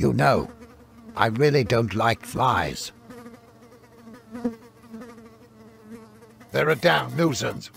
You know, I really don't like flies. They're a damn nuisance.